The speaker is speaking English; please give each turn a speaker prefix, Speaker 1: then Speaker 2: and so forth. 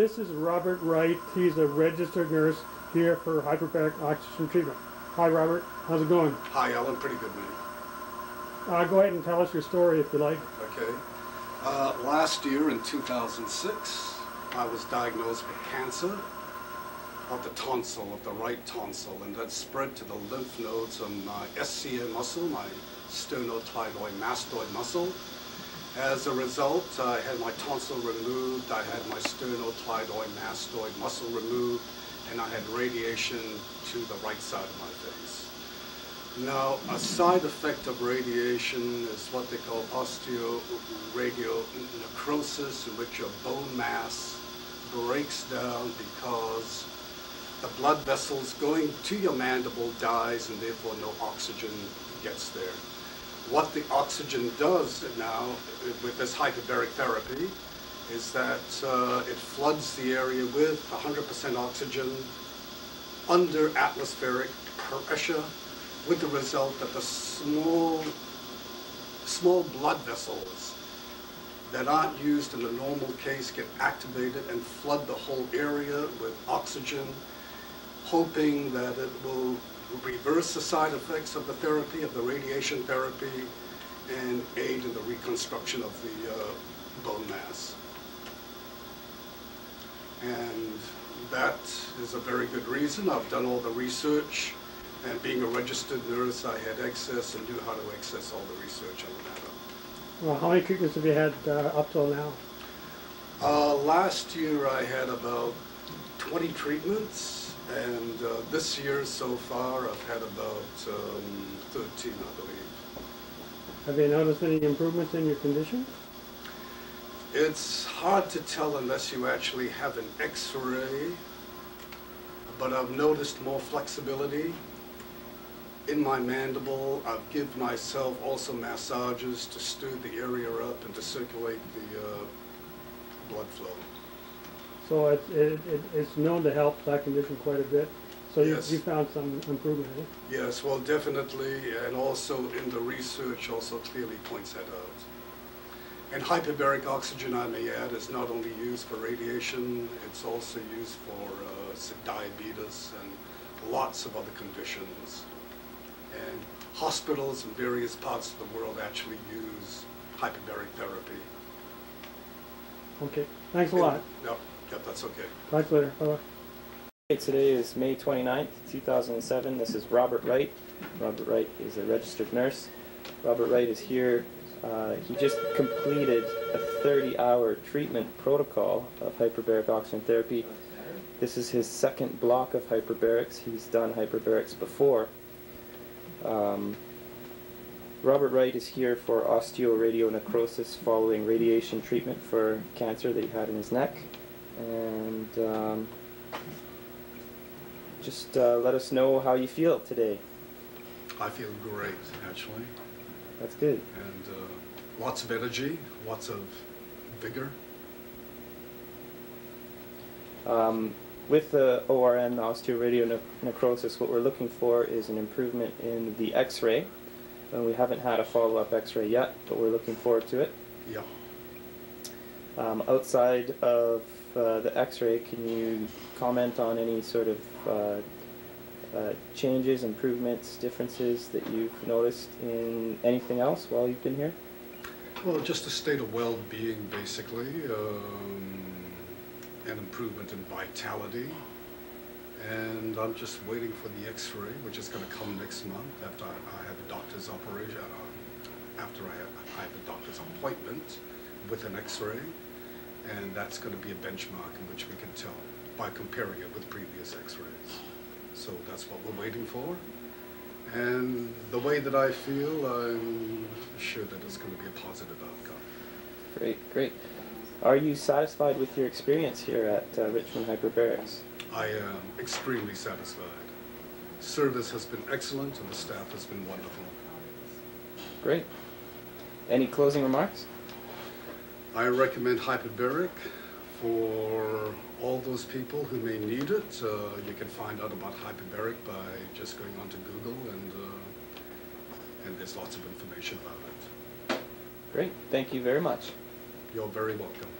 Speaker 1: this is Robert Wright. He's a registered nurse here for hyperbaric oxygen treatment. Hi, Robert. How's it going?
Speaker 2: Hi, Alan. Pretty good, man.
Speaker 1: Uh, go ahead and tell us your story if you like.
Speaker 2: Okay. Uh, last year in 2006, I was diagnosed with cancer of the tonsil, of the right tonsil, and that spread to the lymph nodes of my SCA muscle, my sternocleidomastoid mastoid muscle. As a result, I had my tonsil removed, I had my sternocleidomastoid mastoid muscle removed, and I had radiation to the right side of my face. Now, a side effect of radiation is what they call osteoradionecrosis, in which your bone mass breaks down because the blood vessels going to your mandible dies and therefore no oxygen gets there. What the oxygen does now with this hyperbaric therapy is that uh, it floods the area with 100% oxygen under atmospheric pressure with the result that the small, small blood vessels that aren't used in the normal case get activated and flood the whole area with oxygen, hoping that it will reverse the side effects of the therapy, of the radiation therapy, and aid in the reconstruction of the uh, bone mass. And that is a very good reason. I've done all the research, and being a registered nurse, I had access and knew how to access all the research on the matter.
Speaker 1: Well, how many treatments have you had uh, up till now?
Speaker 2: Uh, last year I had about 20 treatments, and uh, this year so far I've had about um, 13, I believe.
Speaker 1: Have you noticed any improvements in your condition?
Speaker 2: It's hard to tell unless you actually have an x-ray, but I've noticed more flexibility in my mandible. I've given myself also massages to stir the area up and to circulate the uh, blood flow.
Speaker 1: So it, it, it, it's known to help that condition quite a bit. So you,
Speaker 2: Yes.
Speaker 1: you found some improvement, eh?
Speaker 2: Yes, well, definitely, and also in the research also clearly points that out. And hyperbaric oxygen, I may add, is not only used for radiation, it's also used for uh, s- diabetes and lots of other conditions. And hospitals in various parts of the world actually use hyperbaric therapy.
Speaker 1: Okay. Thanks a lot.
Speaker 2: Yep, yep, that's okay.
Speaker 1: Talk later. Bye-bye.
Speaker 3: Okay, Today is May 29th, 2007. This is Robert Wright. Robert Wright is a registered nurse. Robert Wright is here. Uh, he just completed a 30 hour treatment protocol of hyperbaric oxygen therapy. This is his second block of hyperbarics. He's done hyperbarics before. Um, Robert Wright is here for osteoradionecrosis following radiation treatment for cancer that he had in his neck. And um, just uh, let us know how you feel today.
Speaker 2: I feel great, actually,
Speaker 3: That's good.
Speaker 2: and uh, lots of energy, lots of vigor.
Speaker 3: Um, with the ORN, the osteoradionecrosis, what we're looking for is an improvement in the X-ray. And we haven't had a follow-up X-ray yet, but we're looking forward to it.
Speaker 2: Yeah.
Speaker 3: Um, outside of uh, the X-ray, can you comment on any sort of uh, uh, changes, improvements, differences that you've noticed in anything else while you've been here?
Speaker 2: Well, just a state of well-being, basically, um, an improvement in vitality, and I'm just waiting for the X-ray, which is going to come next month after I, have a doctor's operation. Uh, after I have, I have a doctor's appointment with an X-ray, and that's going to be a benchmark in which we can tell by comparing it with previous X-rays. So that's what we're waiting for. And the way that I feel, I'm sure that it's going to be a positive outcome.
Speaker 3: Great, great. Are you satisfied with your experience here at uh, Richmond Hyperbarics?
Speaker 2: I am extremely satisfied. Service has been excellent and the staff has been wonderful.
Speaker 3: Great. Any closing remarks?
Speaker 2: I recommend hyperbaric for all those people who may need it. Uh, you can find out about hyperbaric by just going onto Google and, uh, and there's lots of information about it.
Speaker 3: Great. Thank you very much.
Speaker 2: You're very welcome.